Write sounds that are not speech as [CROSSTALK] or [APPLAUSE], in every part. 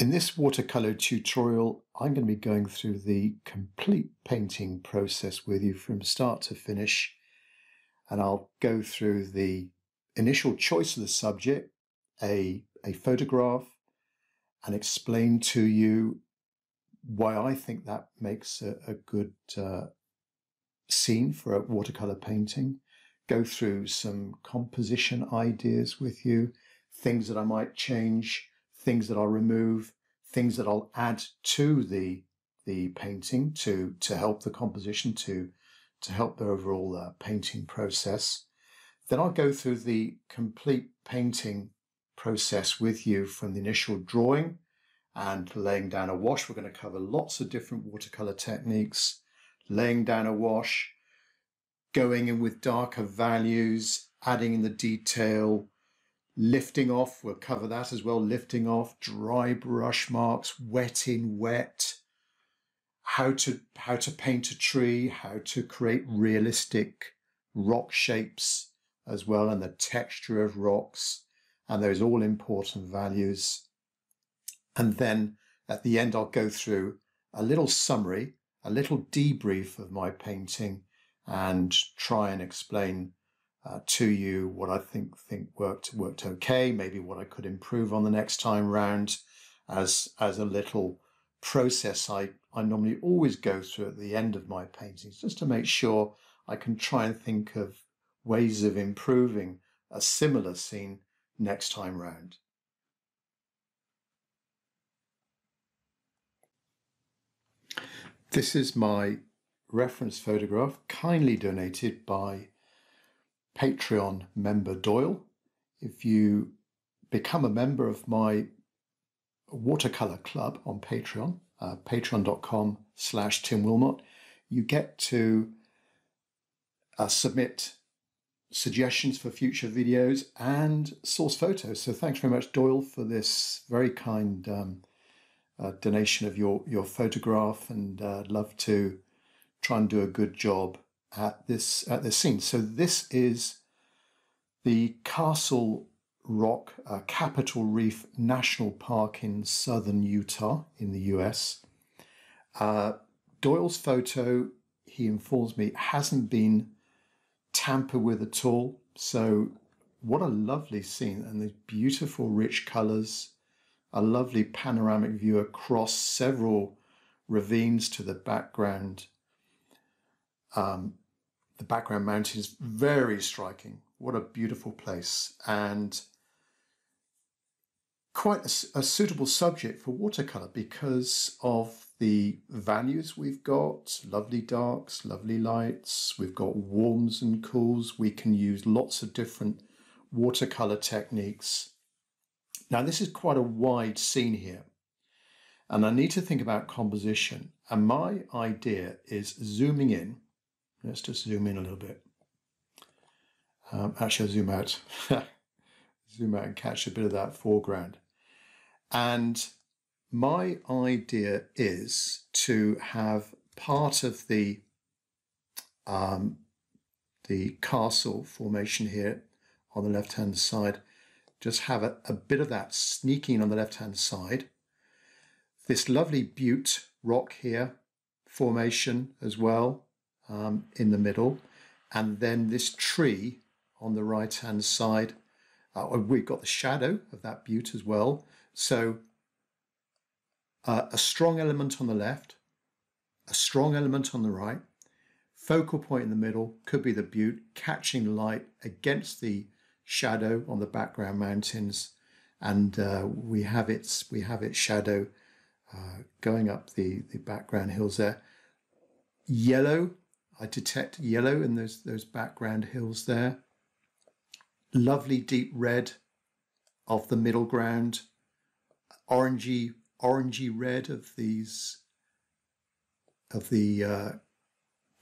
In this watercolor tutorial, I'm going to be going through the complete painting process with you from start to finish. And I'll go through the initial choice of the subject, a, a photograph, and explain to you why I think that makes a, a good uh, scene for a watercolor painting. Go through some composition ideas with you, things that I might change things that I'll remove, things that I'll add to the the painting to to help the composition to to help the overall uh, painting process. Then I'll go through the complete painting process with you from the initial drawing and laying down a wash. We're going to cover lots of different watercolor techniques, laying down a wash, going in with darker values, adding in the detail, lifting off, we'll cover that as well, lifting off, dry brush marks, wet in wet, how to how to paint a tree, how to create realistic rock shapes as well, and the texture of rocks, and those all important values. And then at the end, I'll go through a little summary, a little debrief of my painting, and try and explain uh, to you what I think think worked worked okay, maybe what I could improve on the next time round, as as a little process I I normally always go through at the end of my paintings, just to make sure I can try and think of ways of improving a similar scene next time round. This is my reference photograph, kindly donated by Patreon member Doyle. If you become a member of my watercolor club on Patreon, uh, patreon.com slash Tim Wilmot, you get to uh, submit suggestions for future videos and source photos. So thanks very much, Doyle, for this very kind um, uh, donation of your, your photograph and uh, love to try and do a good job at this at this scene. So this is the Castle Rock uh, Capitol Reef National Park in southern Utah in the US. Uh, Doyle's photo, he informs me, hasn't been tampered with at all. So what a lovely scene and the beautiful rich colors, a lovely panoramic view across several ravines to the background. Um, the background mountains, very striking. What a beautiful place. And quite a, a suitable subject for watercolor because of the values we've got lovely darks, lovely lights, we've got warms and cools. We can use lots of different watercolor techniques. Now, this is quite a wide scene here, and I need to think about composition. And my idea is zooming in Let's just zoom in a little bit. Um, actually, I'll zoom out. [LAUGHS] zoom out and catch a bit of that foreground. And my idea is to have part of the um, the castle formation here on the left hand side, just have a, a bit of that sneaking on the left hand side. This lovely butte rock here formation as well um, in the middle, and then this tree on the right hand side. Uh, we've got the shadow of that butte as well. So uh, a strong element on the left, a strong element on the right, focal point in the middle could be the butte catching light against the shadow on the background mountains, and uh, we have its we have its shadow uh, going up the the background hills there. Yellow I detect yellow in those, those background hills there. Lovely deep red of the middle ground. Orangey, orangey red of these, of the uh,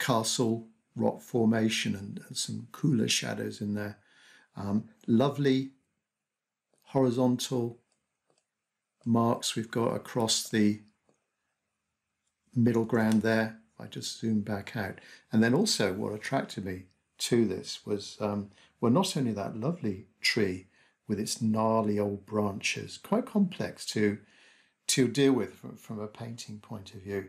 castle rock formation and, and, some cooler shadows in there. Um, lovely horizontal marks we've got across the middle ground there. I just zoom back out. And then also what attracted me to this was, um, well, not only that lovely tree with its gnarly old branches, quite complex to, to deal with from, from a painting point of view.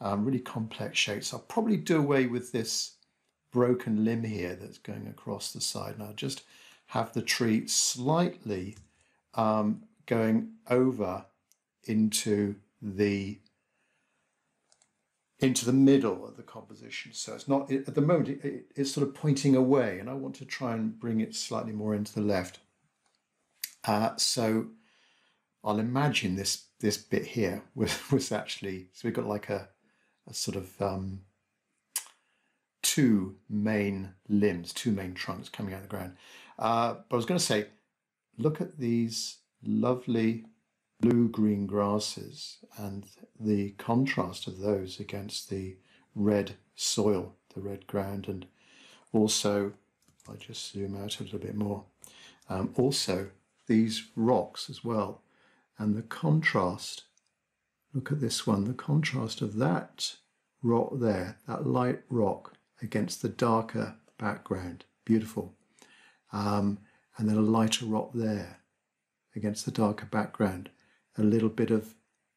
Um, really complex shapes. I'll probably do away with this broken limb here that's going across the side. And I'll just have the tree slightly um, going over into the into the middle of the composition. So it's not, at the moment, it, it, it's sort of pointing away and I want to try and bring it slightly more into the left. Uh, so I'll imagine this this bit here [LAUGHS] was, was actually, so we've got like a, a sort of um, two main limbs, two main trunks coming out of the ground. Uh, but I was going to say, look at these lovely blue-green grasses and the contrast of those against the red soil, the red ground, and also, if I just zoom out a little bit more, um, also these rocks as well, and the contrast. Look at this one, the contrast of that rock there, that light rock against the darker background. Beautiful. Um, and then a lighter rock there against the darker background. A little bit of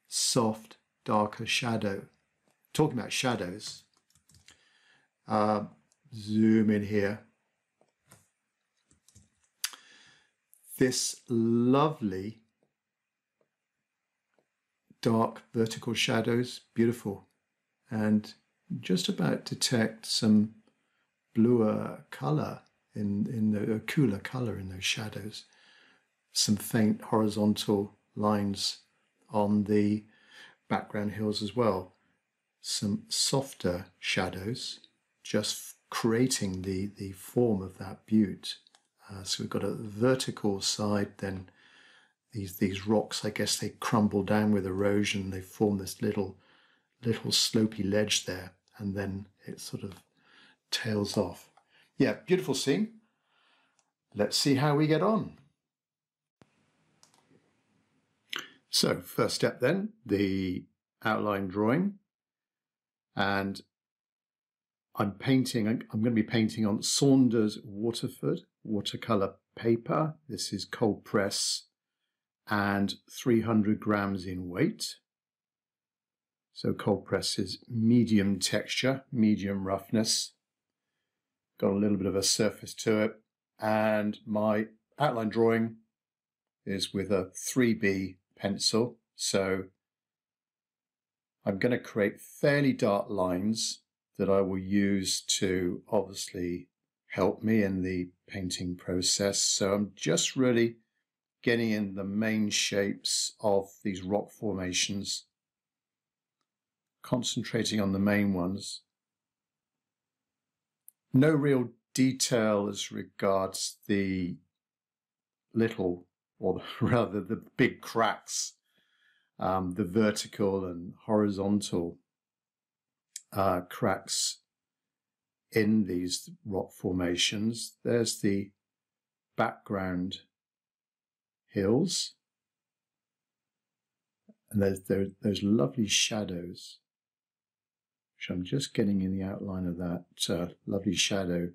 soft, darker shadow. Talking about shadows, uh, zoom in here. This lovely dark vertical shadows, beautiful. And just about detect some bluer color in, in the cooler color in those shadows. Some faint horizontal lines on the background hills as well. Some softer shadows, just creating the, the form of that butte. Uh, so we've got a vertical side, then these these rocks, I guess they crumble down with erosion. They form this little little slopy ledge there and then it sort of tails off. Yeah, beautiful scene. Let's see how we get on. So first step then, the outline drawing. And I'm painting, I'm going to be painting on Saunders Waterford watercolor paper. This is cold press and 300 grams in weight. So cold press is medium texture, medium roughness. Got a little bit of a surface to it. And my outline drawing is with a 3B pencil. So I'm going to create fairly dark lines that I will use to obviously help me in the painting process. So I'm just really getting in the main shapes of these rock formations concentrating on the main ones. No real detail as regards the little, or [LAUGHS] rather the big cracks, um, the vertical and horizontal uh, cracks in these rock formations. There's the background hills. And there's, there's those lovely shadows which I'm just getting in the outline of that uh, lovely shadow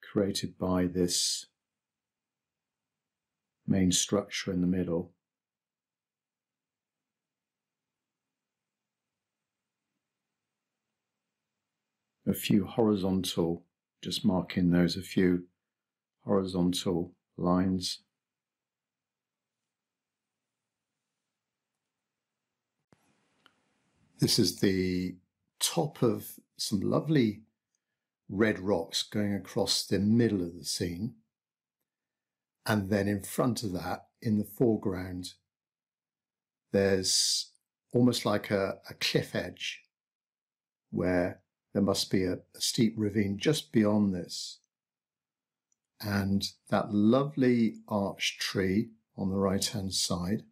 created by this main structure in the middle. A few horizontal, just marking those, a few horizontal lines. This is the top of some lovely red rocks going across the middle of the scene. And then in front of that, in the foreground, there's almost like a, a cliff edge where there must be a, a steep ravine just beyond this. And that lovely arch tree on the right hand side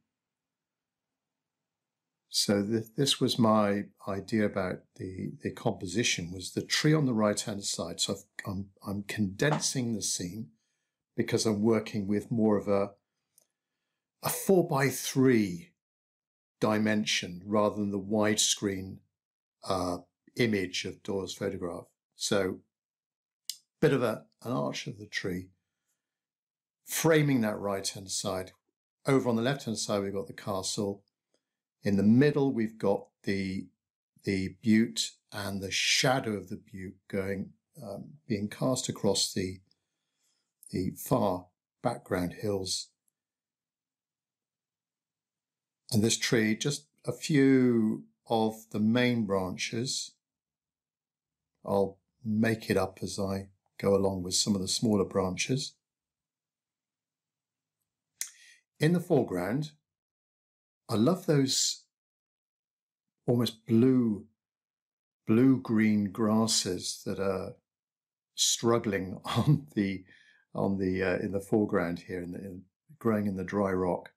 so th- this was my idea about the, the composition was the tree on the right hand side. So i I'm, I'm condensing the scene because I'm working with more of a a four by three dimension rather than the widescreen uh, image of Doyle's photograph. So bit of a, an arch of the tree, framing that right hand side over on the left hand side, we've got the castle. In the middle, we've got the the butte and the shadow of the butte going um, being cast across the the far background hills. And this tree, just a few of the main branches. I'll make it up as I go along with some of the smaller branches. In the foreground, I love those almost blue, blue-green grasses that are struggling [LAUGHS] on the on the uh, in the foreground here, in the, in, growing in the dry rock.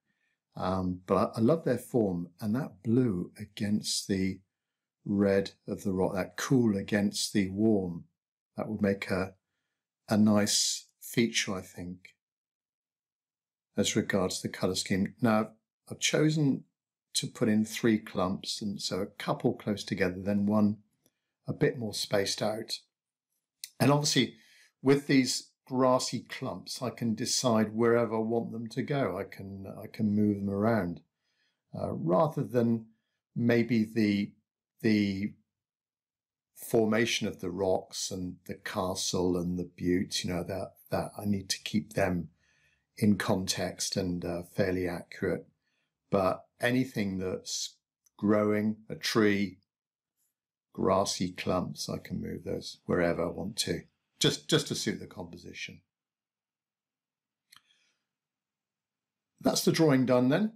Um, but I, I love their form and that blue against the red of the rock, that cool against the warm, that would make a a nice feature, I think, as regards the colour scheme. Now, I've chosen to put in three clumps, and so a couple close together, then one a bit more spaced out. And obviously, with these grassy clumps, I can decide wherever I want them to go. I can I can move them around, uh, rather than maybe the the formation of the rocks and the castle and the buttes. You know that that I need to keep them in context and uh, fairly accurate. But anything that's growing, a tree, grassy clumps, I can move those wherever I want to, just, just to suit the composition. That's the drawing done then.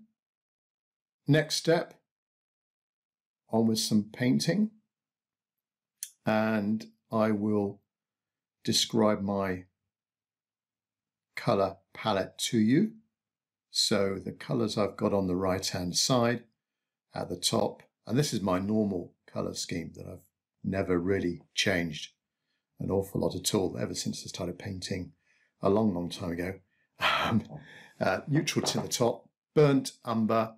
Next step, on with some painting. And I will describe my colour palette to you. So the colours I've got on the right hand side at the top, and this is my normal colour scheme that I've never really changed an awful lot at all ever since I started painting a long, long time ago. [LAUGHS] Um, uh, neutral to the top, burnt umber,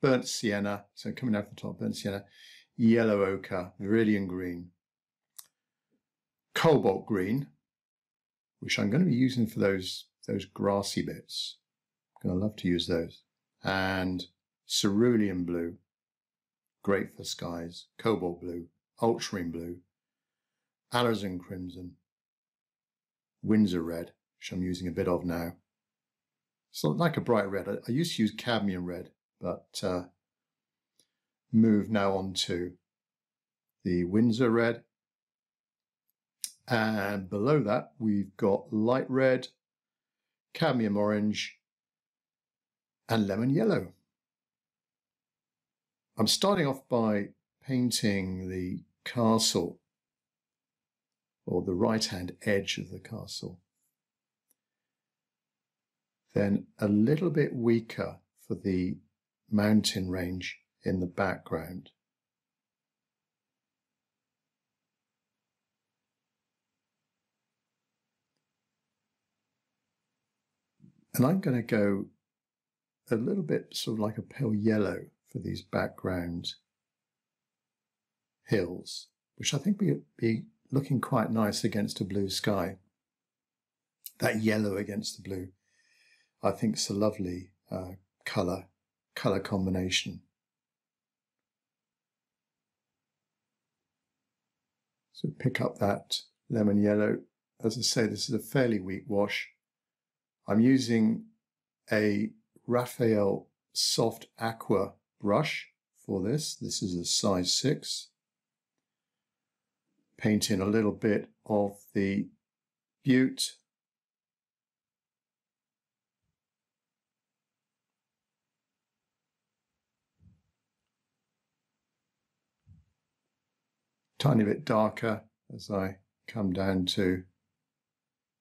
burnt sienna, so coming out the top, burnt sienna, yellow ochre, viridian green, cobalt green, which I'm going to be using for those those grassy bits. I'm going to love to use those. And cerulean blue, great for skies, cobalt blue, ultramarine blue, alizarin crimson, Winsor red, which I'm using a bit of now. It's not like a bright red. I, I used to use cadmium red, but uh, move now on to the Winsor red. And below that, we've got light red, cadmium orange, and lemon yellow. I'm starting off by painting the castle or the right hand edge of the castle. Then a little bit weaker for the mountain range in the background. And I'm going to go a little bit sort of like a pale yellow for these background hills, which I think would be looking quite nice against a blue sky. That yellow against the blue, I think is a lovely uh, colour, colour combination. So pick up that lemon yellow. As I say, this is a fairly weak wash. I'm using a Raphael Soft Aqua brush for this. This is a size 6. Paint in a little bit of the butte. Tiny bit darker as I come down to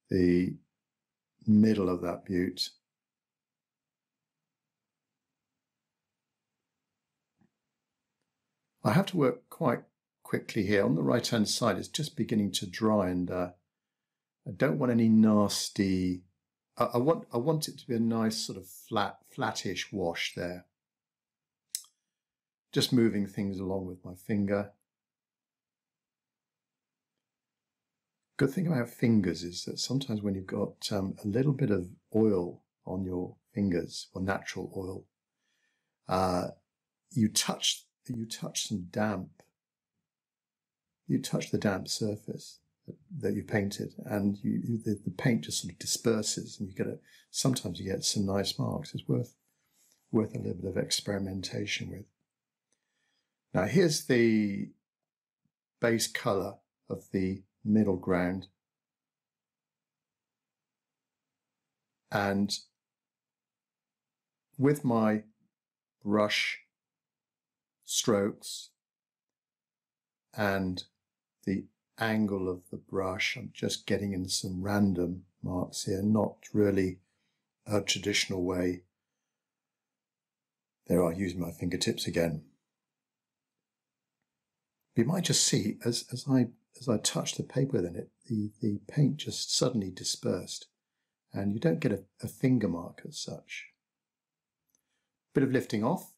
the middle of that butte. I have to work quite quickly here. On the right hand side, it's just beginning to dry and uh, I don't want any nasty, I, I, want, I want it to be a nice sort of flat, flattish wash there. Just moving things along with my finger. Good thing about fingers is that sometimes when you've got um, a little bit of oil on your fingers or natural oil, uh, you touch you touch some damp. You touch the damp surface that, you painted, and you the, the paint just sort of disperses, and you get a. Sometimes you get some nice marks. It's worth worth a little bit of experimentation with. Now here's the base color of the middle ground. And with my brush strokes and the angle of the brush, I'm just getting in some random marks here, not really a traditional way. There I use my fingertips again. You might just see as, as I as I touch the paper then it the, the paint just suddenly dispersed and you don't get a, a finger mark as such. Bit of lifting off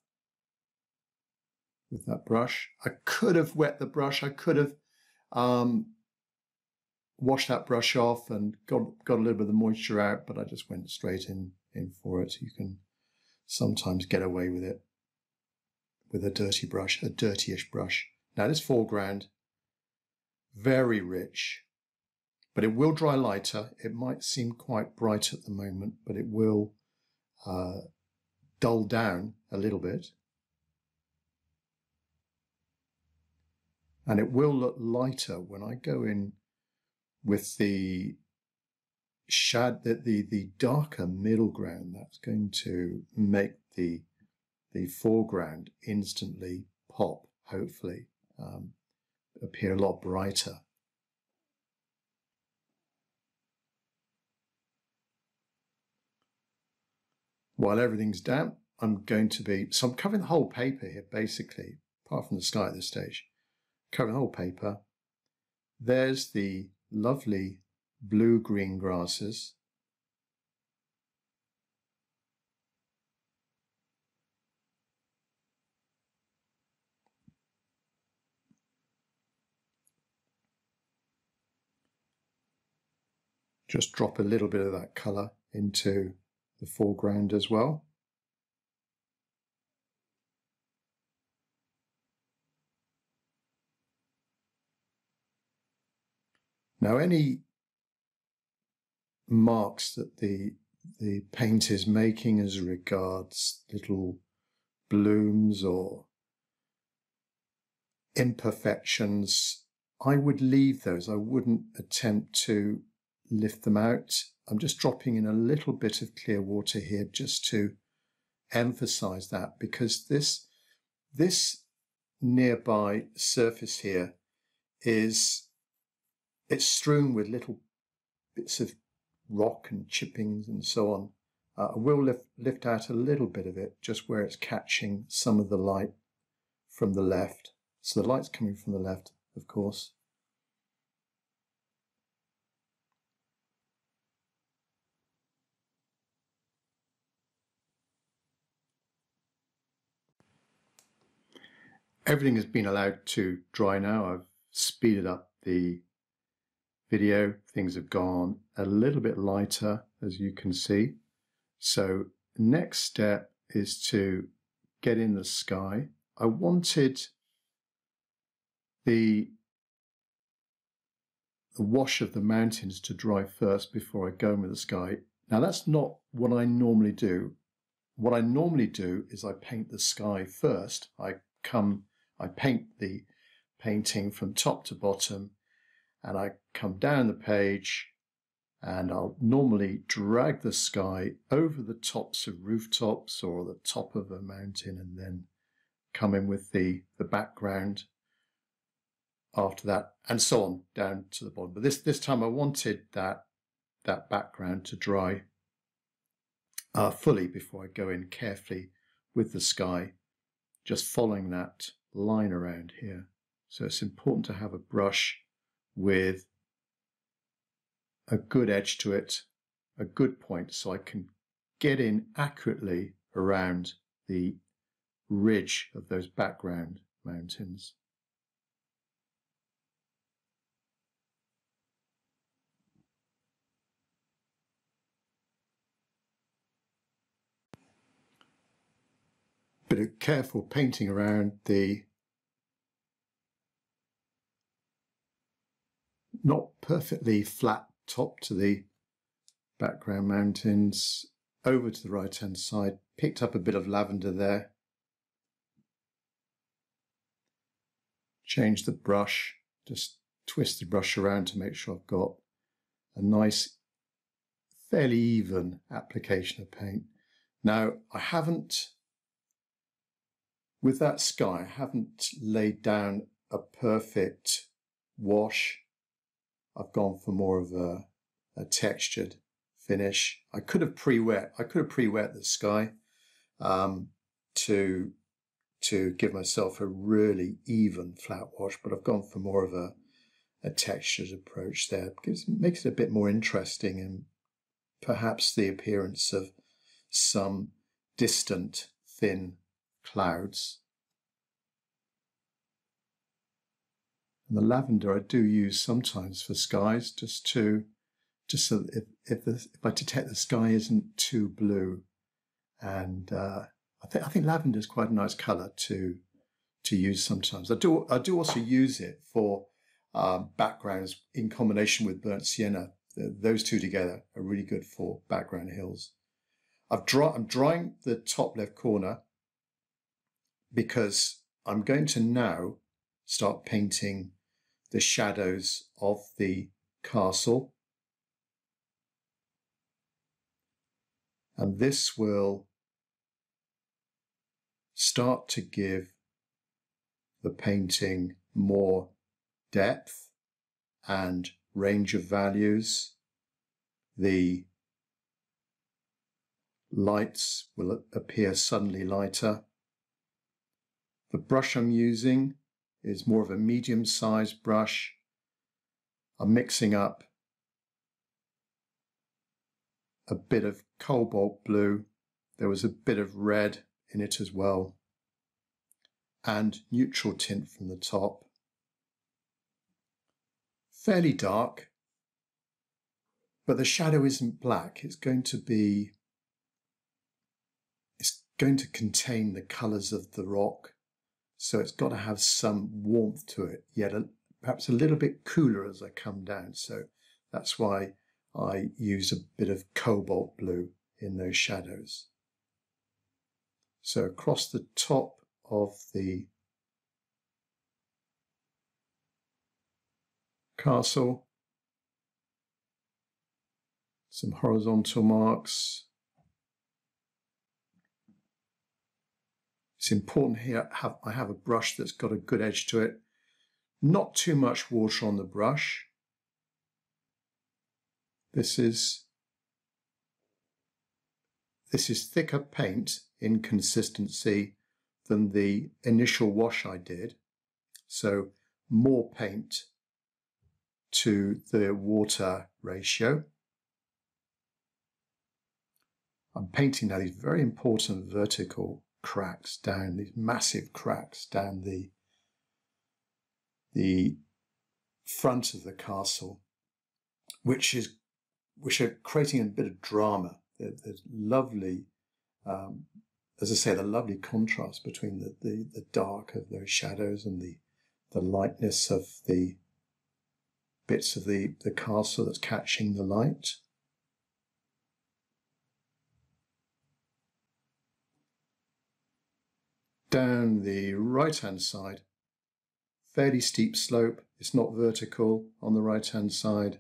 with that brush. I could have wet the brush. I could have um, washed that brush off and got got a little bit of the moisture out, but I just went straight in in for it. You can sometimes get away with it with a dirty brush, a dirtyish brush. Now this foreground very rich, but it will dry lighter. It might seem quite bright at the moment, but it will uh, dull down a little bit. And it will look lighter when I go in with the shad the, the, the darker middle ground that's going to make the the foreground instantly pop hopefully um, appear a lot brighter. While everything's damp, I'm going to be, so I'm covering the whole paper here basically, apart from the sky at this stage, the whole paper. There's the lovely blue-green grasses just drop a little bit of that colour into the foreground as well. Now any marks that the the paint is making as regards little blooms or imperfections, I would leave those. I wouldn't attempt to lift them out. I'm just dropping in a little bit of clear water here just to emphasize that because this, this nearby surface here is, it's strewn with little bits of rock and chippings and so on. Uh, I will lift, lift out a little bit of it just where it's catching some of the light from the left. So the light's coming from the left, of course. everything has been allowed to dry now. I've speeded up the video. Things have gone a little bit lighter, as you can see. So next step is to get in the sky. I wanted the, the wash of the mountains to dry first before I go in with the sky. Now that's not what I normally do. What I normally do is I paint the sky first. I come I paint the painting from top to bottom and I come down the page and I'll normally drag the sky over the tops of rooftops or the top of a mountain and then come in with the, the background after that and so on down to the bottom. But this, this time I wanted that, that background to dry uh, fully before I go in carefully with the sky, just following that line around here. So it's important to have a brush with a good edge to it, a good point, so I can get in accurately around the ridge of those background mountains. bit of careful painting around the not perfectly flat top to the background mountains. Over to the right hand side picked up a bit of lavender there. Change the brush just twist the brush around to make sure I've got a nice fairly even application of paint. Now I haven't with that sky I haven't laid down a perfect wash I've gone for more of a, a textured finish. I could have pre-wet. I could have pre-wet the sky um, to to give myself a really even flat wash, but I've gone for more of a a textured approach there it makes it a bit more interesting and perhaps the appearance of some distant thin clouds And the lavender I do use sometimes for skies, just to, just so if if, the, if I detect the sky isn't too blue, and uh, I think I think lavender is quite a nice colour to to use sometimes. I do I do also use it for um, backgrounds in combination with burnt sienna. Those two together are really good for background hills. I've draw, I'm drawing the top left corner because I'm going to now start painting the shadows of the castle. And this will start to give the painting more depth and range of values. The lights will appear suddenly lighter. The brush I'm using is more of a medium sized brush. I'm mixing up a bit of cobalt blue. There was a bit of red in it as well. And neutral tint from the top. Fairly dark, but the shadow isn't black. It's going to be, it's going to contain the colours of the rock so it's got to have some warmth to it, yet a, perhaps a little bit cooler as I come down. So that's why I use a bit of cobalt blue in those shadows. So across the top of the castle, some horizontal marks, It's important here have, I have a brush that's got a good edge to it. Not too much water on the brush. This is this is thicker paint in consistency than the initial wash I did. So more paint to the water ratio. I'm painting now these very important vertical cracks down these massive cracks down the the front of the castle, which is which are creating a bit of drama. There's lovely, um, as I say, the lovely contrast between the, the, the dark of those shadows and the the lightness of the bits of the, the castle that's catching the light. Down the right hand side. Fairly steep slope, it's not vertical on the right hand side.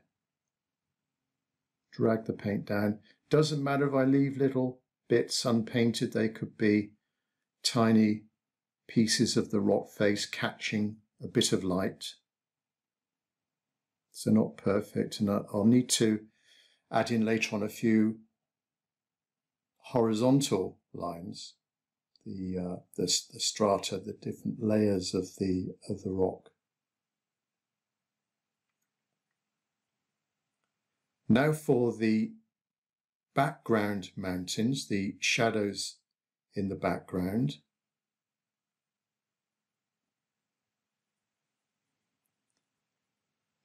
Drag the paint down. Doesn't matter if I leave little bits unpainted, they could be tiny pieces of the rock face catching a bit of light. So not perfect, and I'll need to add in later on a few horizontal lines the, uh, the, the strata, the different layers of the of the rock. Now for the background mountains, the shadows in the background.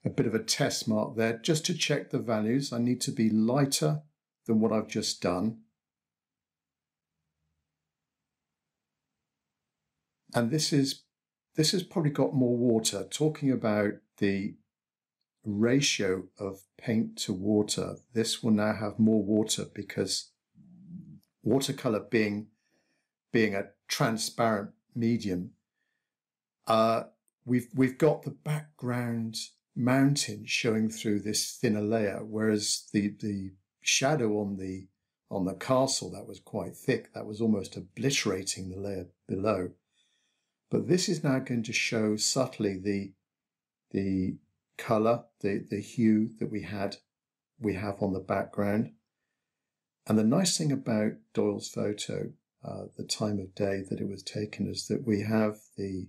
A bit of a test mark there, just to check the values. I need to be lighter than what I've just done. And this is this has probably got more water. Talking about the ratio of paint to water, this will now have more water because watercolor being being a transparent medium, uh, we've we've got the background mountain showing through this thinner layer, whereas the the shadow on the on the castle that was quite thick, that was almost obliterating the layer below. But this is now going to show subtly the the color, the, the hue that we had we have on the background. And the nice thing about Doyle's photo, uh, the time of day that it was taken, is that we have the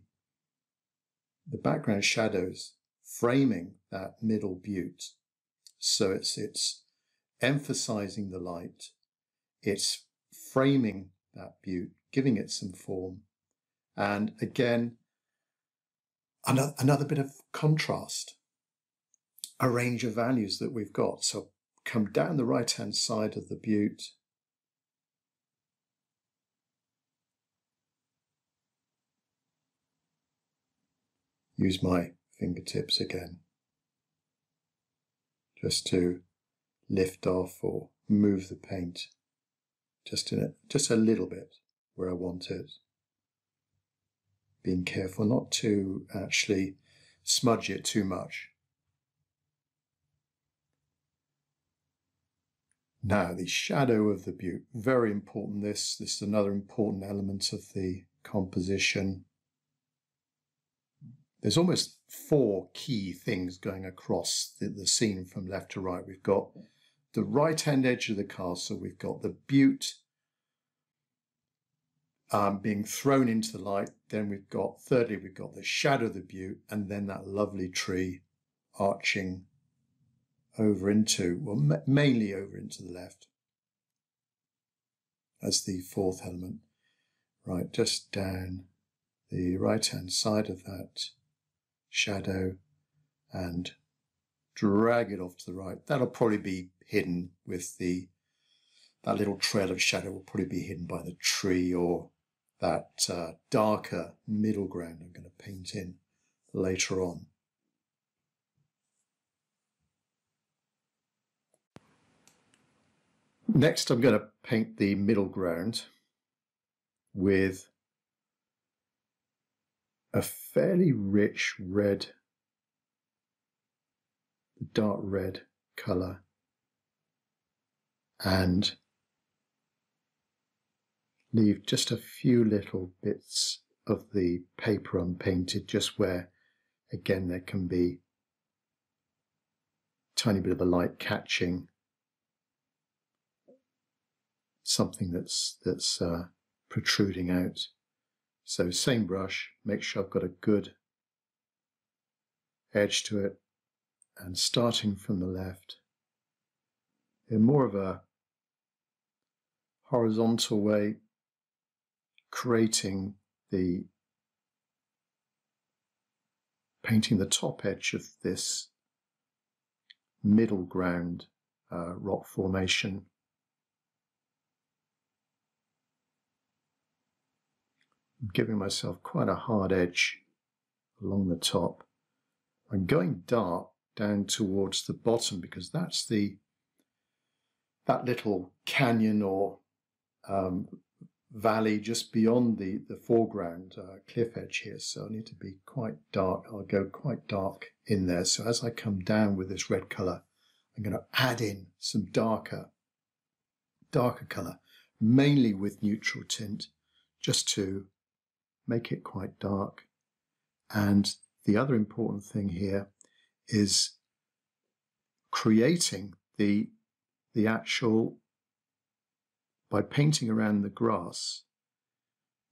the background shadows framing that middle butte. So it's it's emphasizing the light, it's framing that butte, giving it some form, and again another, another bit of contrast a range of values that we've got. So come down the right hand side of the butte. Use my fingertips again just to lift off or move the paint just in it, just a little bit where I want it. Being careful not to actually smudge it too much. Now, the shadow of the butte, very important. This, this is another important element of the composition. There's almost four key things going across the, the scene from left to right. We've got the right hand edge of the castle, we've got the butte um, being thrown into the light. Then we've got, thirdly, we've got the shadow of the butte, and then that lovely tree arching over into, well, ma- mainly over into the left as the fourth element. Right, just down the right hand side of that shadow and drag it off to the right. That'll probably be hidden with the, that little trail of shadow will probably be hidden by the tree or that uh, darker middle ground I'm going to paint in later on. Next, I'm going to paint the middle ground with a fairly rich red, the dark red colour and leave just a few little bits of the paper unpainted just where again there can be a tiny bit of a light catching something that's that's uh, protruding out. So same brush, make sure I've got a good edge to it and starting from the left in more of a horizontal way, creating the painting the top edge of this middle ground uh, rock formation I'm giving myself quite a hard edge along the top. I'm going dark down towards the bottom because that's the that little canyon or um, valley just beyond the, the foreground uh, cliff edge here. So I need to be quite dark. I'll go quite dark in there. So as I come down with this red color, I'm going to add in some darker, darker color, mainly with neutral tint, just to make it quite dark. And the other important thing here is creating the, the actual, by painting around the grass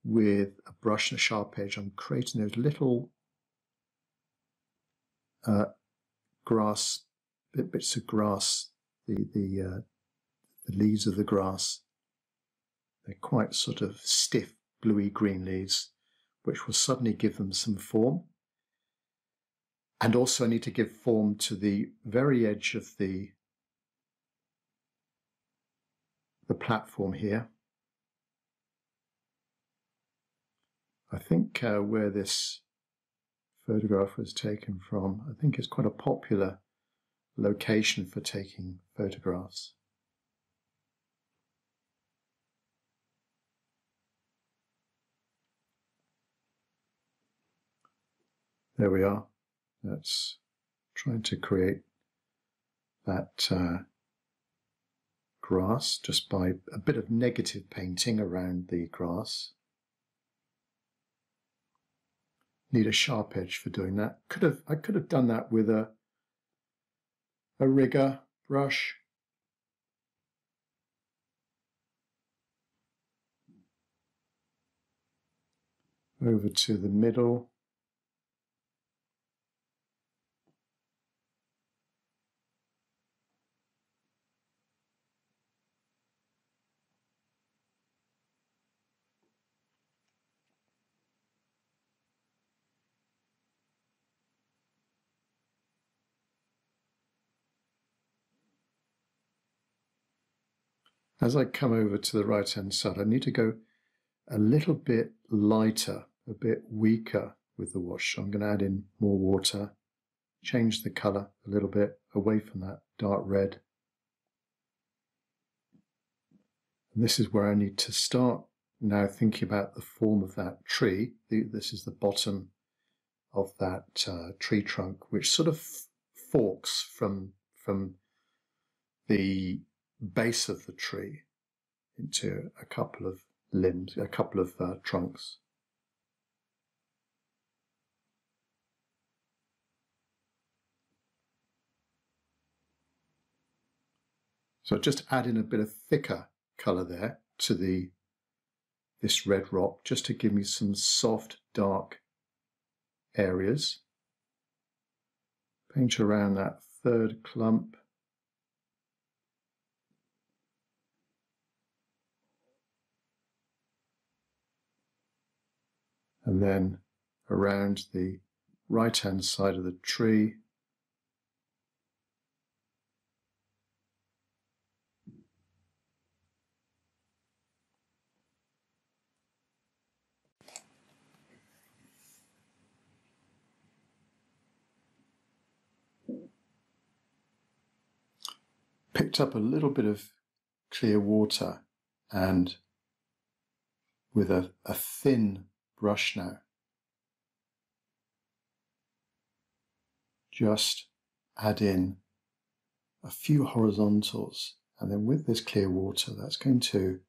with a brush and a sharp edge, I'm creating those little uh, grass, bits of grass, the, the, uh, the leaves of the grass. They're quite sort of stiff, bluey green leaves which will suddenly give them some form. And also I need to give form to the very edge of the, the platform here. I think uh, where this photograph was taken from, I think it's quite a popular location for taking photographs. There we are. That's trying to create that uh, grass just by a bit of negative painting around the grass. Need a sharp edge for doing that. Could have I could have done that with a a rigger brush. Over to the middle. As I come over to the right hand side, I need to go a little bit lighter, a bit weaker with the wash. So I'm going to add in more water, change the colour a little bit away from that dark red. And this is where I need to start now thinking about the form of that tree. This is the bottom of that uh, tree trunk, which sort of forks from from the base of the tree into a couple of limbs, a couple of uh, trunks. So just add in a bit of thicker colour there to the this red rock just to give me some soft dark areas. Paint around that third clump. And then around the right hand side of the tree. Picked up a little bit of clear water and with a, a thin brush now. Just add in a few horizontals and then with this clear water that's going to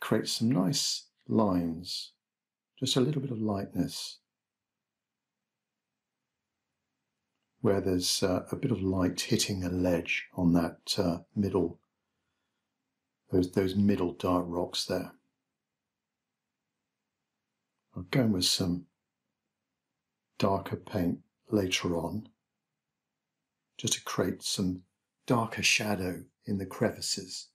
create some nice lines, just a little bit of lightness where there's uh, a bit of light hitting a ledge on that uh, middle, those, those middle dark rocks there. I'll go with some darker paint later on just to create some darker shadow in the crevices.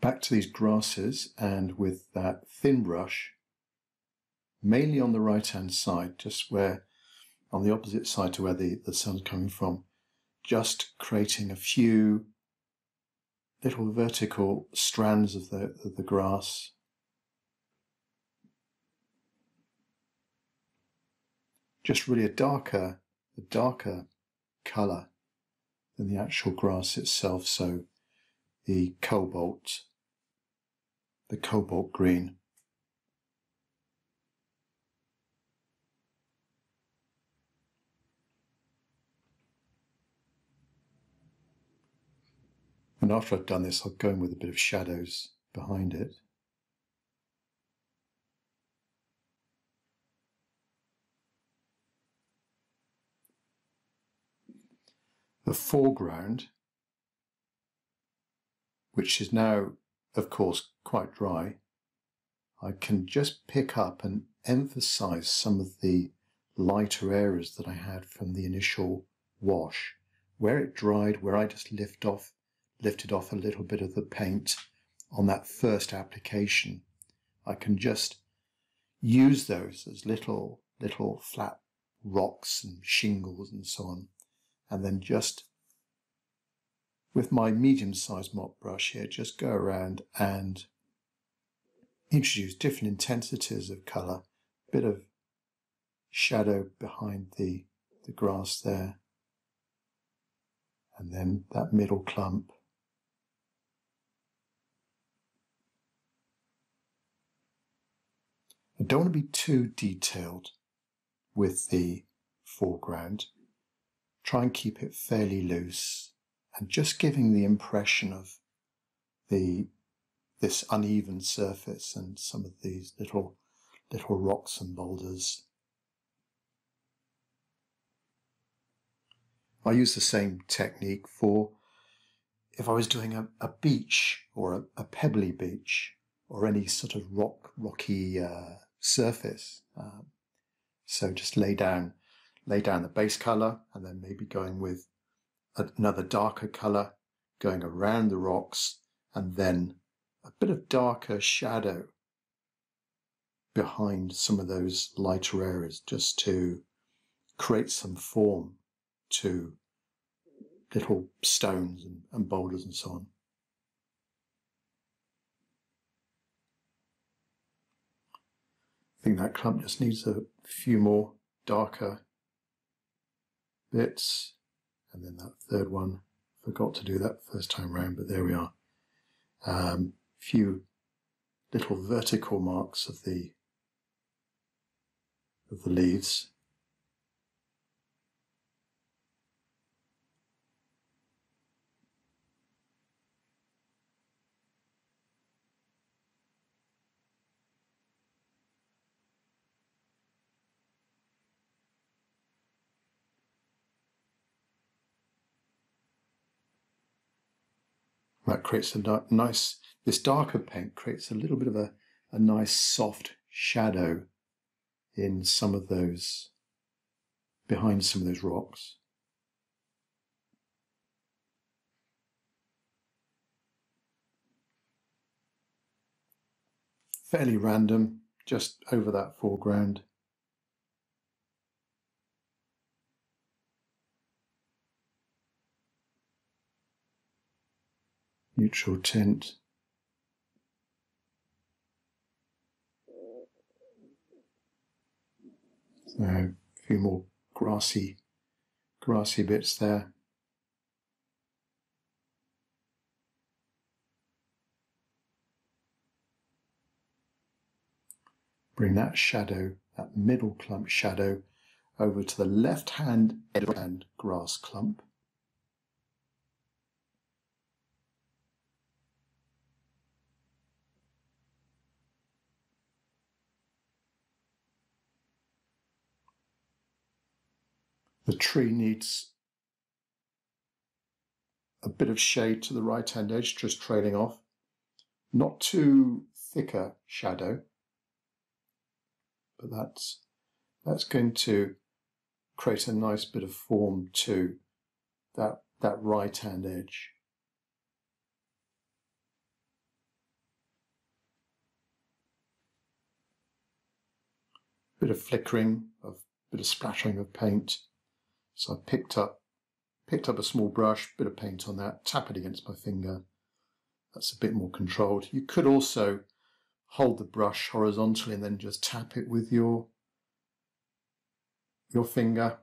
Back to these grasses and with that thin brush mainly on the right hand side, just where on the opposite side to where the, the sun's coming from, just creating a few little vertical strands of the, of the grass. Just really a darker, a darker colour than the actual grass itself. So the cobalt, the cobalt green. And after I've done this, I'll go in with a bit of shadows behind it. The foreground, which is now, of course, quite dry, I can just pick up and emphasize some of the lighter areas that I had from the initial wash. Where it dried, where I just lift off lifted off a little bit of the paint on that first application, I can just use those as little, little flat rocks and shingles and so on. And then just with my medium sized mop brush here, just go around and introduce different intensities of colour, a bit of shadow behind the, the grass there, and then that middle clump. Don't want to be too detailed with the foreground. Try and keep it fairly loose and just giving the impression of the this uneven surface and some of these little little rocks and boulders. I use the same technique for if I was doing a, a beach or a, a, pebbly beach or any sort of rock rocky uh, surface. Um, so just lay down lay down the base color and then maybe going with another darker color going around the rocks and then a bit of darker shadow behind some of those lighter areas just to create some form to little stones and, and boulders and so on. Think that clump just needs a few more darker bits. And then that third one, forgot to do that first time round, but there we are. Um, few little vertical marks of the of the leaves. That creates a nice, this darker paint creates a little bit of a, a nice soft shadow in some of those, behind some of those rocks. Fairly random, just over that foreground. Neutral tint. So a few more grassy, grassy bits there. Bring that shadow, that middle clump shadow, over to the left hand grass clump. The tree needs a bit of shade to the right hand edge, just trailing off. Not too thicker shadow, but that's, that's going to create a nice bit of form to that, that right hand edge. Bit of flickering, a bit of splattering of paint. So I picked up picked up a small brush, bit of paint on that, tap it against my finger. That's a bit more controlled. You could also hold the brush horizontally and then just tap it with your your finger.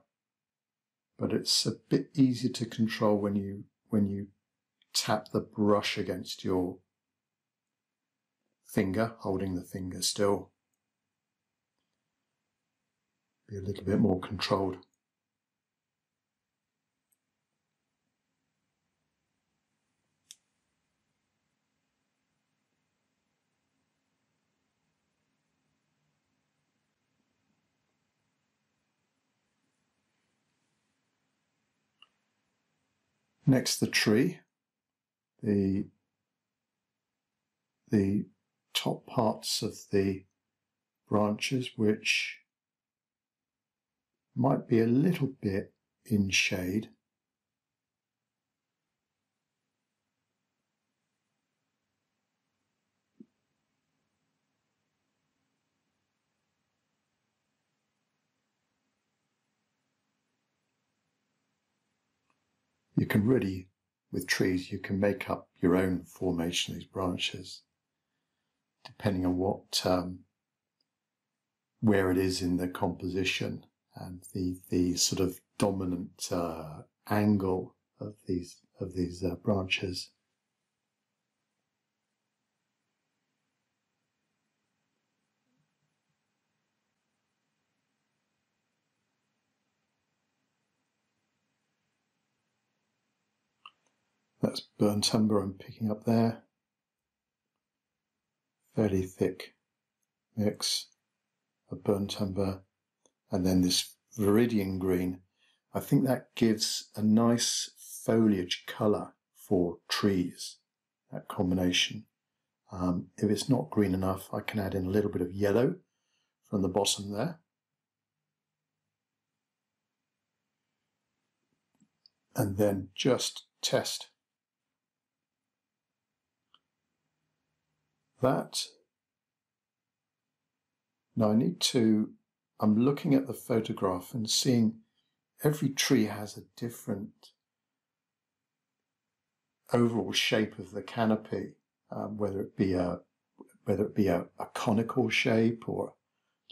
But it's a bit easier to control when you when you tap the brush against your finger, holding the finger still. Be a little bit more controlled. Next, the tree, the, the top parts of the branches, which might be a little bit in shade. You can really, with trees, you can make up your own formation of these branches, depending on what, um, where it is in the composition and the the sort of dominant uh, angle of these of these uh, branches. That's burnt umber I'm picking up there. Fairly thick mix of burnt umber and then this viridian green. I think that gives a nice foliage colour for trees, that combination. Um, if it's not green enough, I can add in a little bit of yellow from the bottom there. And then just test that. Now I need to, I'm looking at the photograph and seeing every tree has a different overall shape of the canopy, um, whether it be a whether it be a, a, conical shape or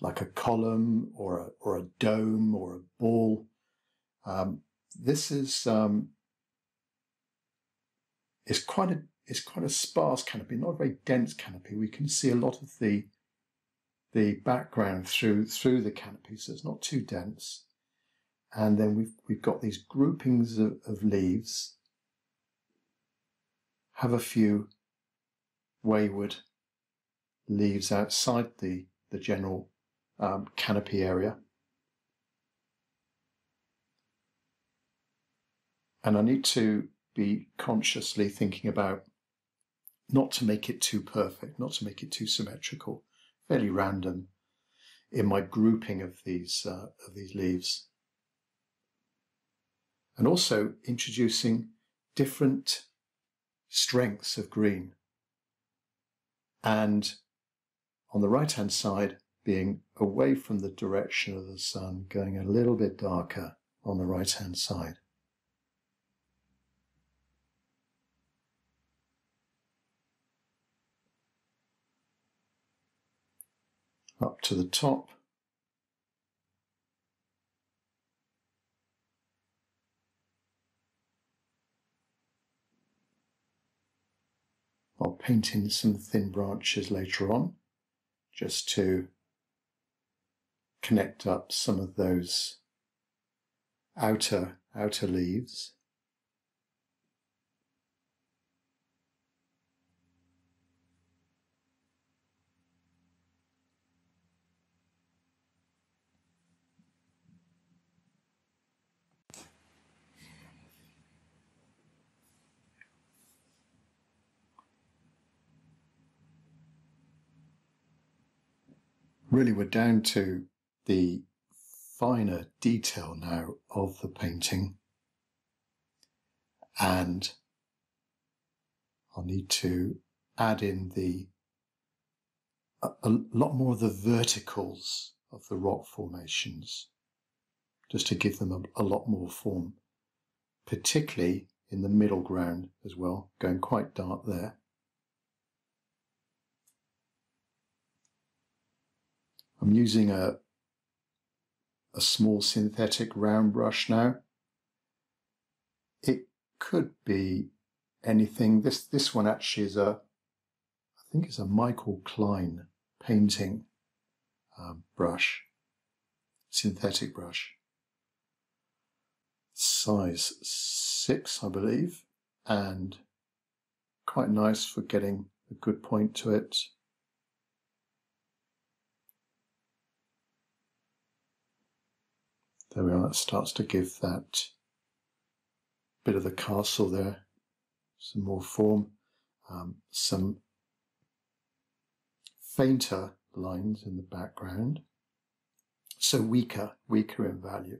like a column or a, or a dome or a ball. Um, this is um, is quite a it's quite a sparse canopy, not a very dense canopy. We can see a lot of the the background through through the canopy, so it's not too dense. And then we've we've got these groupings of, of leaves. Have a few wayward leaves outside the the general um, canopy area. And I need to be consciously thinking about not to make it too perfect, not to make it too symmetrical, fairly random in my grouping of these uh, of these leaves. And also introducing different strengths of green. And on the right hand side, being away from the direction of the sun, going a little bit darker on the right hand side. Up to the top. I'll paint in some thin branches later on just to connect up some of those outer outer leaves. Really we're down to the finer detail now of the painting. And I'll need to add in the a, a, lot more of the verticals of the rock formations just to give them a, a lot more form particularly in the middle ground as well going quite dark there I'm using a, a small synthetic round brush now. It could be anything. This, this one actually is a, I think it's a Michael Klein painting um, brush, synthetic brush. Size six, I believe, and quite nice for getting a good point to it. There we are, it starts to give that bit of the castle there some more form, um, some fainter lines in the background, so weaker, weaker in value.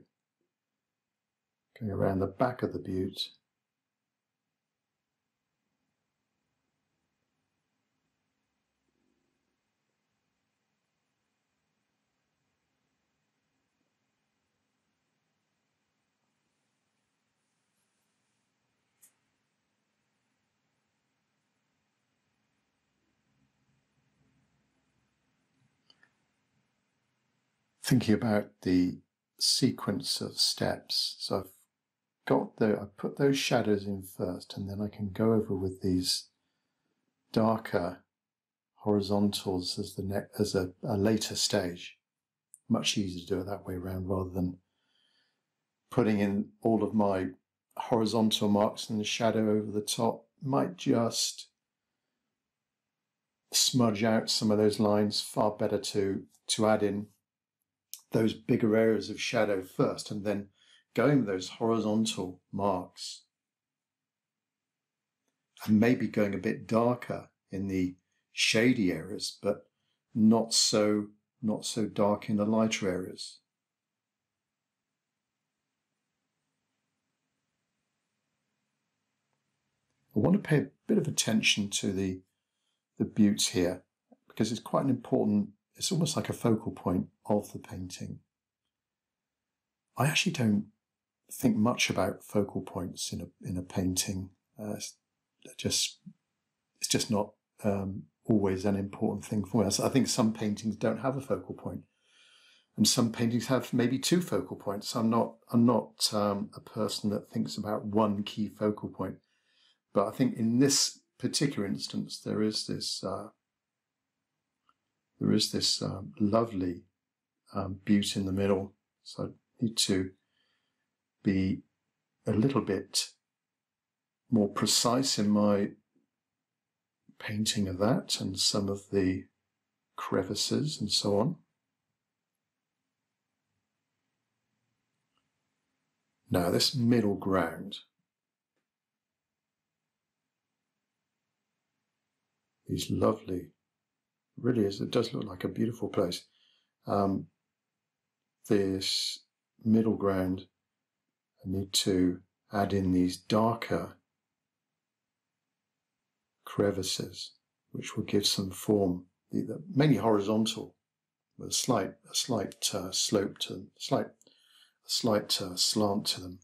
Going around the back of the butte, thinking about the sequence of steps. So I've got the, I put those shadows in first, and then I can go over with these darker horizontals as the as a, a later stage. Much easier to do it that way around rather than putting in all of my horizontal marks and the shadow over the top might just smudge out some of those lines. Far better to to add in those bigger areas of shadow first and then going with those horizontal marks and maybe going a bit darker in the shady areas, but not so not so dark in the lighter areas. I want to pay a bit of attention to the the buttes here because it's quite an important it's almost like a focal point of the painting. I actually don't think much about focal points in a in a painting. Uh, it's just it's just not um, always an important thing for me. I think some paintings don't have a focal point, and some paintings have maybe two focal points. I'm not I'm not um, a person that thinks about one key focal point, but I think in this particular instance there is this uh, there is this um, lovely um, butte in the middle. So I need to be a little bit more precise in my painting of that and some of the crevices and so on. Now, this middle ground, these lovely really is. It does look like a beautiful place. Um, this middle ground, I need to add in these darker crevices, which will give some form, mainly horizontal, with a slight, a slight uh, slope to them, slight, a slight uh, slant to them.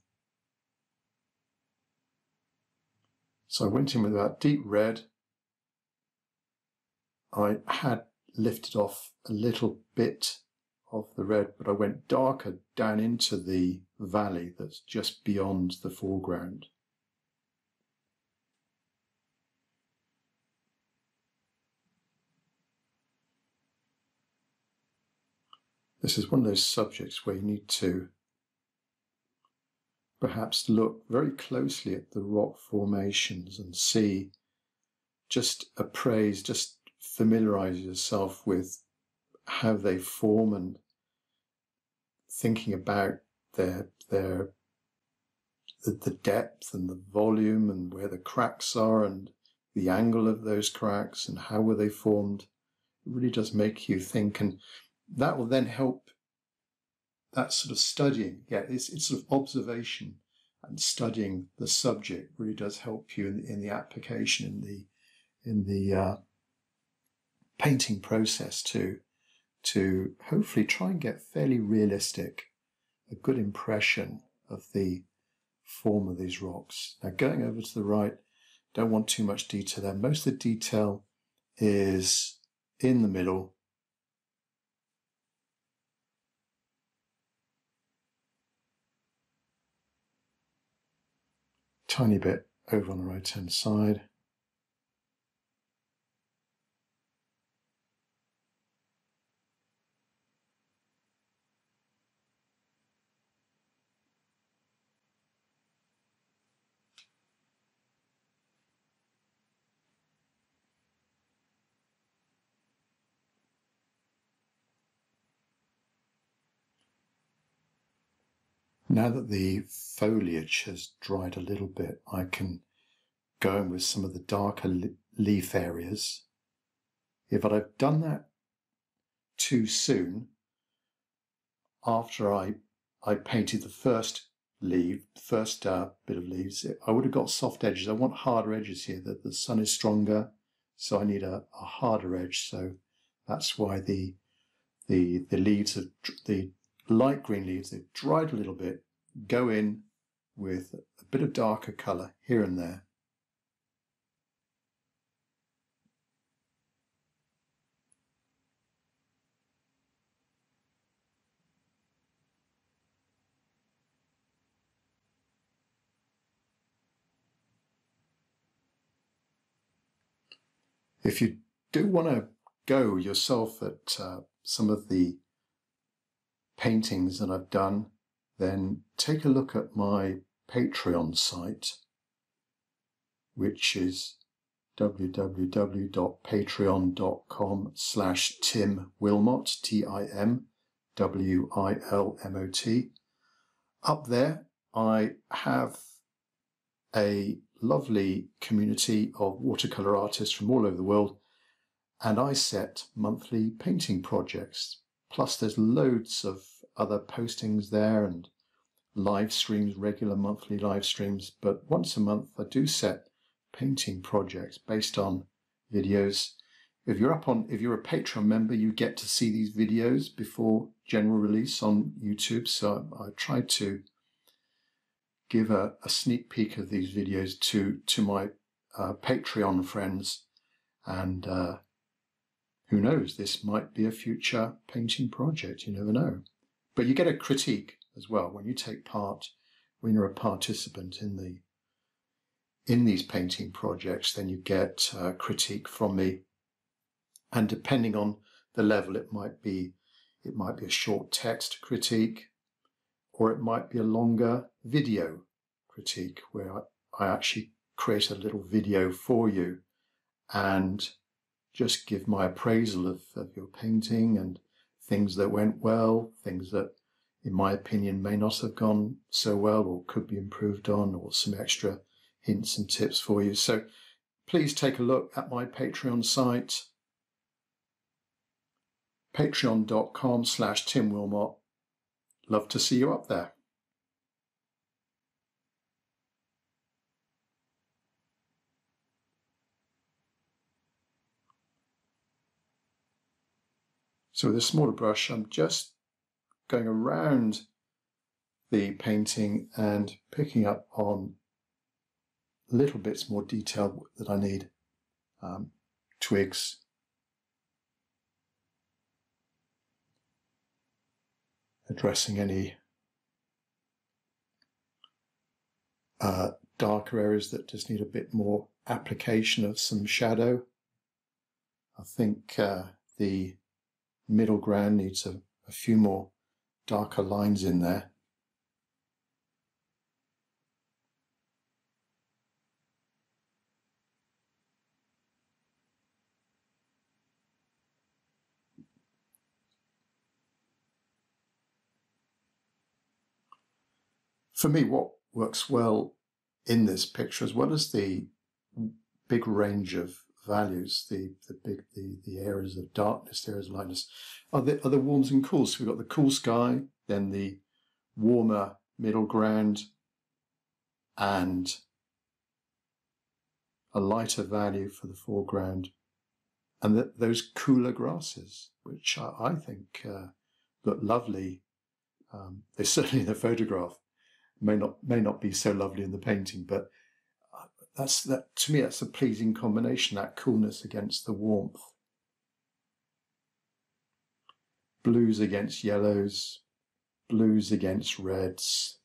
So I went in with that deep red, I had lifted off a little bit of the red, but I went darker down into the valley that's just beyond the foreground. This is one of those subjects where you need to perhaps look very closely at the rock formations and see, just appraise, just familiarize yourself with how they form and thinking about their their the, the depth and the volume and where the cracks are and the angle of those cracks and how were they formed it really does make you think. And that will then help that sort of studying. Yeah it's, it's sort of observation and studying the subject really does help you in, in the application in the in the uh, painting process to to hopefully try and get fairly realistic, a good impression of the form of these rocks. Now going over to the right, don't want too much detail there. Most of the detail is in the middle. Tiny bit over on the right hand side. Now that the foliage has dried a little bit, I can go in with some of the darker leaf areas. If I've done that too soon, after I, I painted the first leaf, first uh, bit of leaves, I would have got soft edges. I want harder edges here. That the sun is stronger, so I need a, a harder edge. So that's why the the the leaves of the light green leaves, they've dried a little bit, go in with a bit of darker colour here and there. If you do want to go yourself at uh, some of the paintings that I've done, then take a look at my Patreon site, which is www.patreon.com slash Tim Wilmot, T-I-M W-I-L-M-O-T. Up there, I have a lovely community of watercolor artists from all over the world, and I set monthly painting projects. Plus, there's loads of other postings there and live streams, regular monthly live streams. But once a month, I do set painting projects based on videos. If you're up on, if you're a Patreon member, you get to see these videos before general release on YouTube. So I, I tried to give a, a, sneak peek of these videos to to my uh, Patreon friends, and uh, who knows, this might be a future painting project. You never know, but you get a critique as well when you take part when you're a participant in the in these painting projects. Then you get uh, critique from me, and depending on the level, it might be it might be a short text critique or it might be a longer video critique where I actually create a little video for you and just give my appraisal of, of your painting and things that went well, things that, in my opinion, may not have gone so well or could be improved on, or some extra hints and tips for you. So please take a look at my Patreon site, patreon.com slash Tim Wilmot Love to see you up there. So with a smaller brush, I'm just going around the painting and picking up on little bits more detail that I need. Um, twigs, addressing any uh, darker areas that just need a bit more application of some shadow. I think uh, the middle ground needs a, a few more darker lines in there. for me, what works well in this picture, as well as the big range of values, the the big the, the areas of darkness, the areas of lightness, are the, are the warms and cools. So we've got the cool sky, then the warmer middle ground, and a lighter value for the foreground, and the, those cooler grasses, which I, I think uh, look lovely. Um, they [LAUGHS] certainly in the photograph may not may not be so lovely in the painting, but that's that to me that's a pleasing combination that coolness against the warmth. Blues against yellows blues against reds.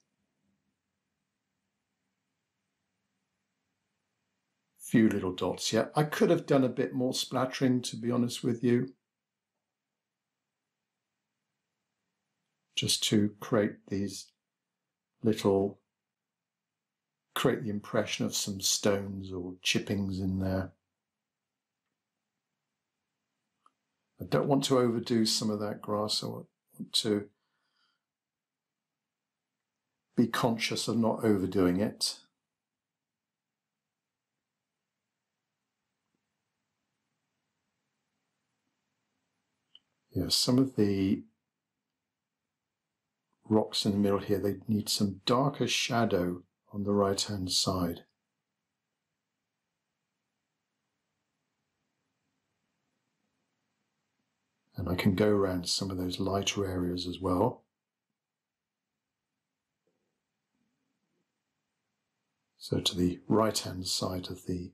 Few little dots yeah. I could have done a bit more splattering to be honest with you. Just to create these little create the impression of some stones or chippings in there. I don't want to overdo some of that grass. I want to be conscious of not overdoing it. Yes, some of the rocks in the middle here, they need some darker shadow on the right hand side. And I can go around some of those lighter areas as well. So to the right hand side of the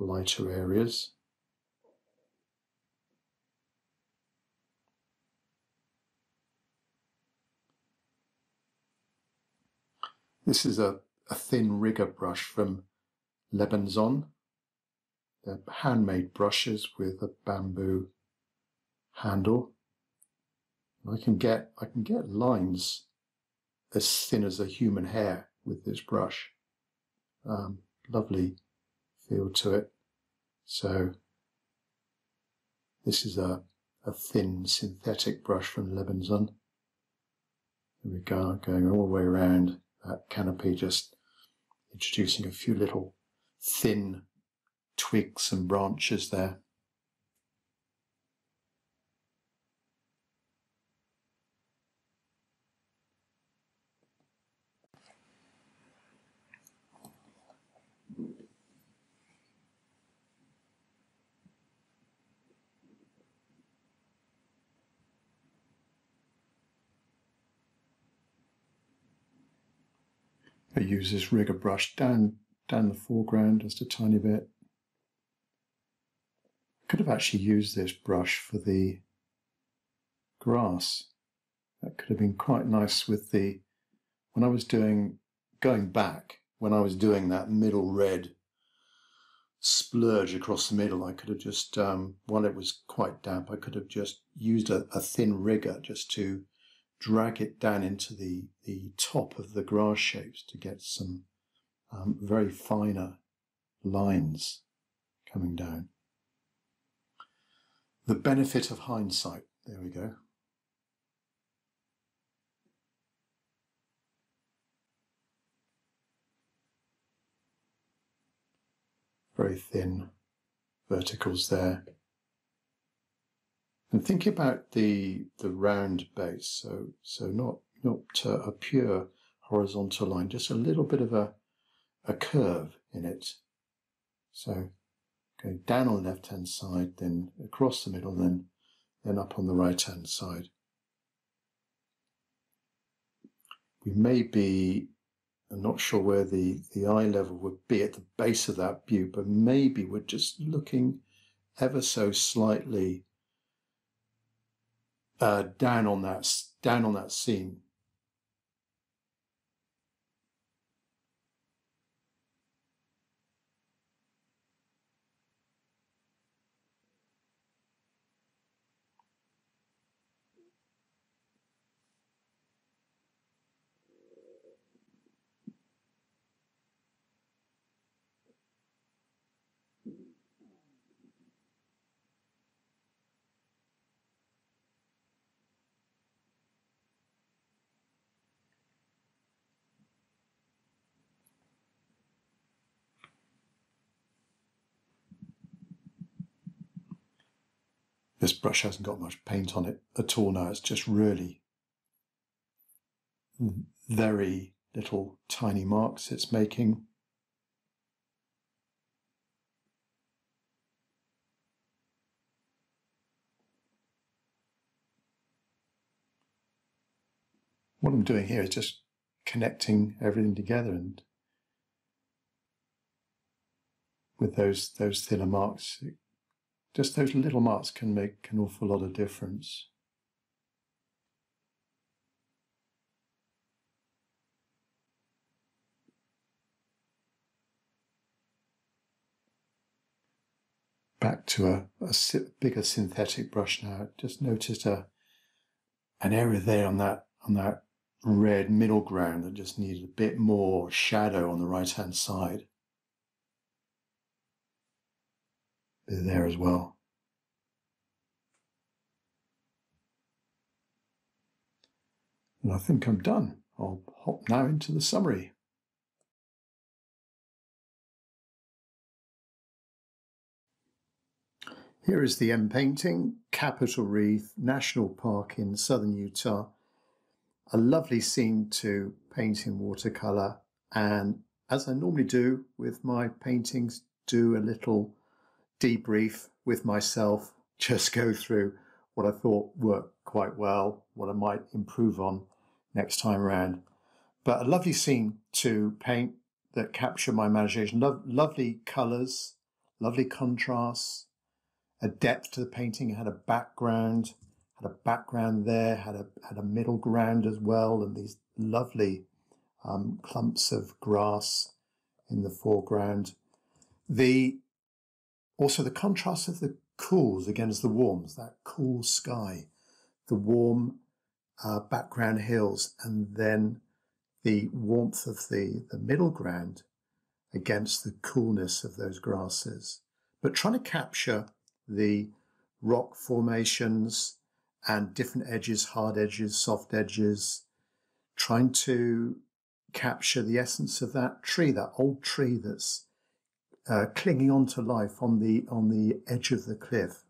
lighter areas. This is a, a thin rigger brush from Lebanson. they're handmade brushes with a bamboo handle. I can get I can get lines as thin as a human hair with this brush. Um, lovely feel to it. So this is a, a thin synthetic brush from Lebenson. There we go, going all the way around that canopy, just introducing a few little thin twigs and branches there. I use this rigger brush down down the foreground just a tiny bit. Could have actually used this brush for the grass. That could have been quite nice with the when I was doing going back when I was doing that middle red splurge across the middle. I could have just um, while it was quite damp, I could have just used a, a thin rigger just to drag it down into the, the top of the grass shapes to get some um, very finer lines coming down. The benefit of hindsight. There we go. Very thin verticals there. And think about the the round base. So so not not uh, a pure horizontal line, just a little bit of a a curve in it. So go down on the left hand side, then across the middle, then then up on the right hand side. We may be I'm not sure where the, the eye level would be at the base of that butte, but maybe we're just looking ever so slightly uh, down on that down on that scene. This brush hasn't got much paint on it at all now. It's just really very little tiny marks it's making. What I'm doing here is just connecting everything together and with those those thinner marks it just those little marks can make an awful lot of difference. Back to a, a bigger synthetic brush now. Just noticed a an area there on that on that red middle ground that just needed a bit more shadow on the right hand side. There as well. And I think I'm done. I'll hop now into the summary. Here is the M painting, Capitol Reef National Park in southern Utah. A lovely scene to paint in watercolour and as I normally do with my paintings, do a little debrief with myself, just go through what I thought worked quite well, what I might improve on next time around. But a lovely scene to paint that capture my imagination. Lo- lovely colours, lovely contrasts, a depth to the painting. It had a background, had a background there, had a had a middle ground as well, and these lovely um, clumps of grass in the foreground. The Also, the contrast of the cools against the warms, that cool sky, the warm uh, background hills, and then the warmth of the, the middle ground against the coolness of those grasses. But trying to capture the rock formations and different edges, hard edges, soft edges, trying to capture the essence of that tree, that old tree that's uh, clinging on to life on the on the edge of the cliff,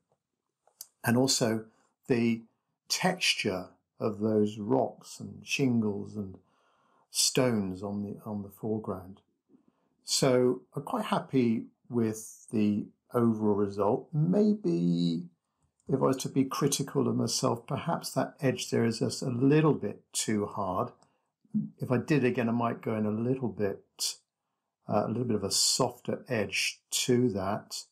and also the texture of those rocks and shingles and stones on the on the foreground. So I'm quite happy with the overall result. Maybe if I was to be critical of myself, perhaps that edge there is just a little bit too hard. If I did again, I might go in a little bit, uh, a little bit of a softer edge to that.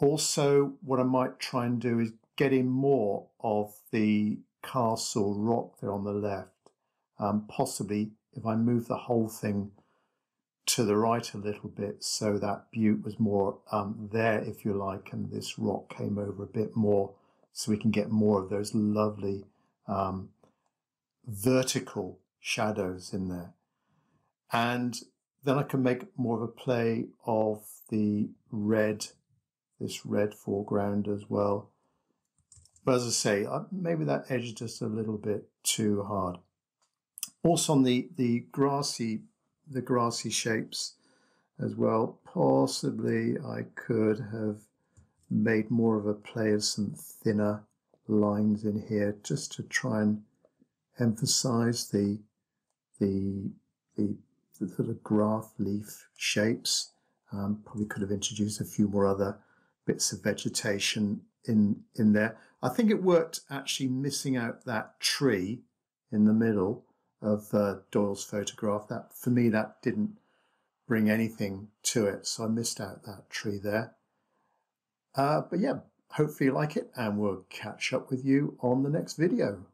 Also, what I might try and do is get in more of the castle rock there on the left. Um, possibly if I move the whole thing to the right a little bit so that butte was more um, there, if you like, and this rock came over a bit more so we can get more of those lovely um, vertical shadows in there. And then I can make more of a play of the red, this red foreground as well. But as I say, maybe that edge is just a little bit too hard. Also on the, the grassy the grassy shapes as well. Possibly I could have made more of a play of some thinner lines in here just to try and emphasize the the the, the sort of grass leaf shapes. Um, probably could have introduced a few more other bits of vegetation in in there. I think it worked actually missing out that tree in the middle of uh, Doyle's photograph. That for me, that didn't bring anything to it, so I missed out that tree there. Uh, but yeah, hopefully you like it, and we'll catch up with you on the next video.